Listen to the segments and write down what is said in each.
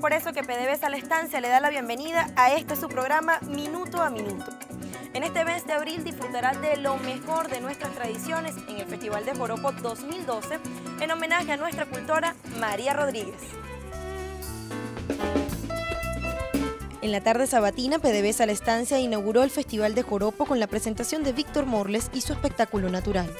por eso que PDVSA La Estancia le da la bienvenida a este su programa Minuto a Minuto. En este mes de abril disfrutarás de lo mejor de nuestras tradiciones en el Festival de Joropo 2012 en homenaje a nuestra cultora María Rodríguez. En la tarde sabatina, PDVSA La Estancia inauguró el Festival de Joropo con la presentación de Víctor Morles y su espectáculo natural.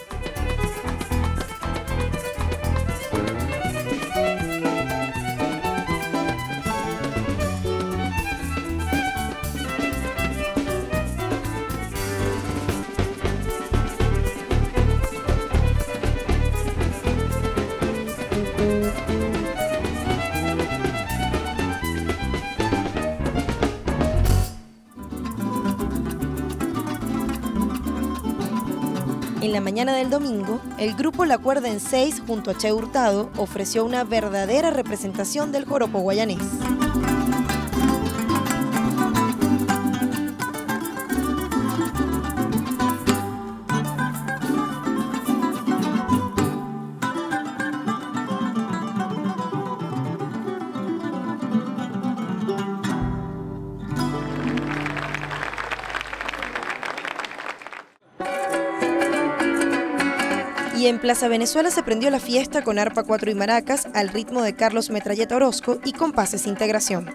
En la mañana del domingo, el grupo La Cuerda en Seis, junto a Che Hurtado, ofreció una verdadera representación del joropo guayanés. Y en Plaza Venezuela se prendió la fiesta con arpa 4 y maracas al ritmo de Carlos Metralleta Orozco y compases Integración.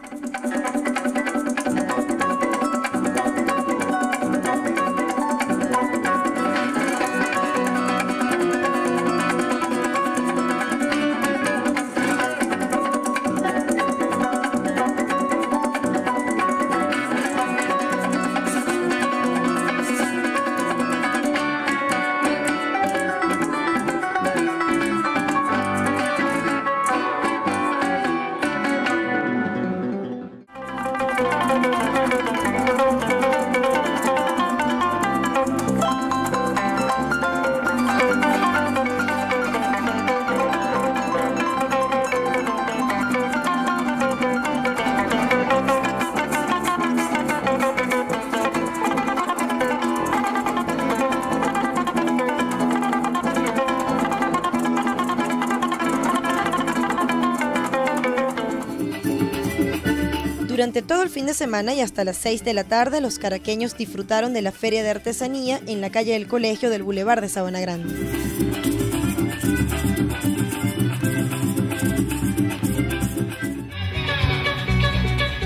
Durante todo el fin de semana y hasta las 6 de la tarde, los caraqueños disfrutaron de la Feria de Artesanía en la calle del Colegio del Boulevard de Sabana Grande.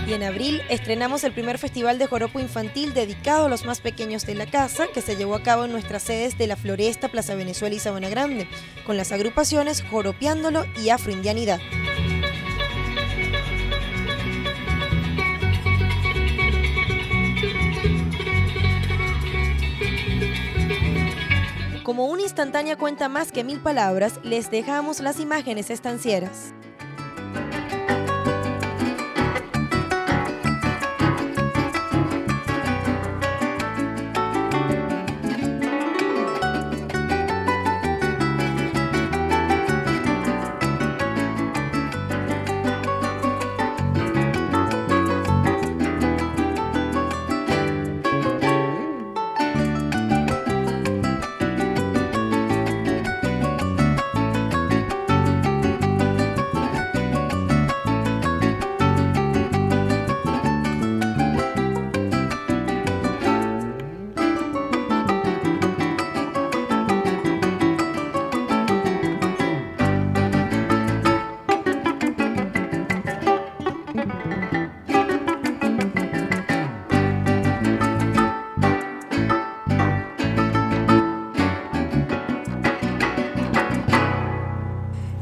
Y en abril estrenamos el primer festival de joropo infantil dedicado a los más pequeños de la casa, que se llevó a cabo en nuestras sedes de La Floresta, Plaza Venezuela y Sabana Grande, con las agrupaciones Joropiándolo y Afroindianidad. Instantánea cuenta más que mil palabras, les dejamos las imágenes estancieras.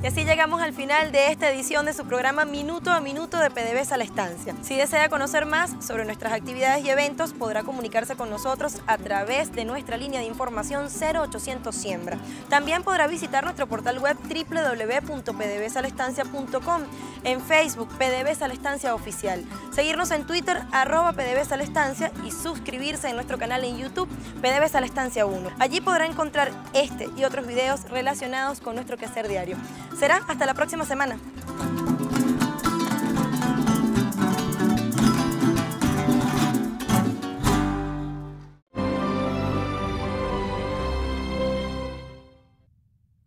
Así llegamos al final de esta edición de su programa Minuto a Minuto de PDVSA La Estancia. Si desea conocer más sobre nuestras actividades y eventos, podrá comunicarse con nosotros a través de nuestra línea de información 0800 Siembra. También podrá visitar nuestro portal web www.pdvsalestancia.com, en Facebook PDVSA La Estancia Oficial, seguirnos en Twitter arroba PDVSA La Estancia y suscribirse en nuestro canal en YouTube PDVSA La Estancia 1. Allí podrá encontrar este y otros videos relacionados con nuestro quehacer diario. Será hasta la próxima semana.